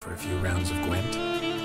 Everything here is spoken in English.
for a few rounds of Gwent?